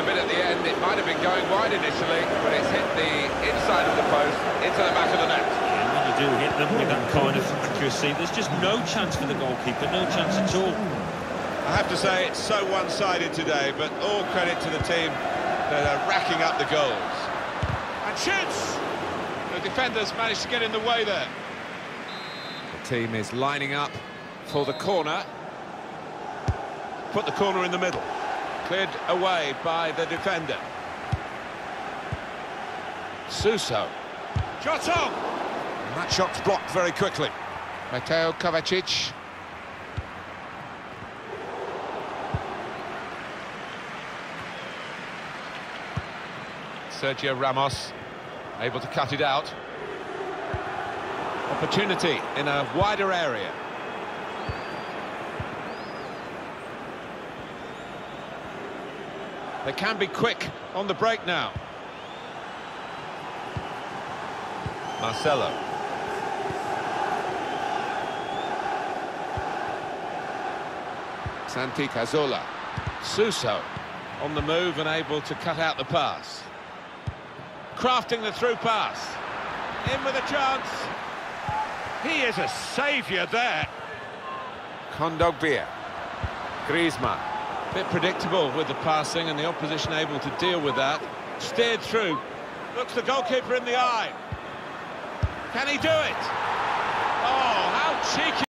bit at the end. It might have been going wide initially, but it's hit the inside of the post into the back of the net. And when you do hit them with that kind of accuracy, there's just no chance for the goalkeeper, no chance at all. I have to say, it's so one-sided today, but all credit to the team that are racking up the goals. And shoots! The defenders managed to get in the way there. The team is lining up for the corner. Put the corner in the middle. Cleared away by the defender. Suso. Shot on! And that shot's blocked very quickly. Mateo Kovacic. Sergio Ramos able to cut it out. Opportunity in a wider area. They can be quick on the break now. Marcelo. Santi Cazorla. Suso on the move and able to cut out the pass. Crafting the through pass. In with a chance. He is a saviour there. Kondogbia. Griezmann. Bit predictable with the passing and the opposition able to deal with that. Steered through. Looks the goalkeeper in the eye. Can he do it? Oh, how cheeky.